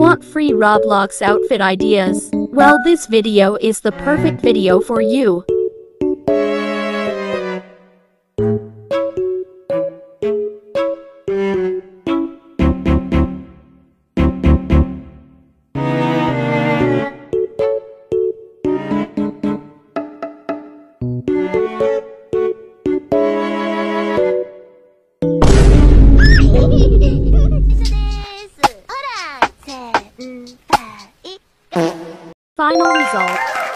Want free Roblox outfit ideas? Well this video is the perfect video for you. Final result.